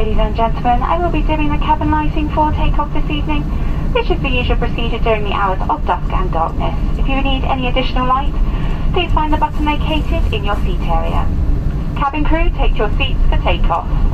Ladies and gentlemen, I will be dimming the cabin lighting for takeoff this evening, which is the usual procedure during the hours of dusk and darkness. If you need any additional light, please find the button located in your seat area. Cabin crew, take your seats for takeoff.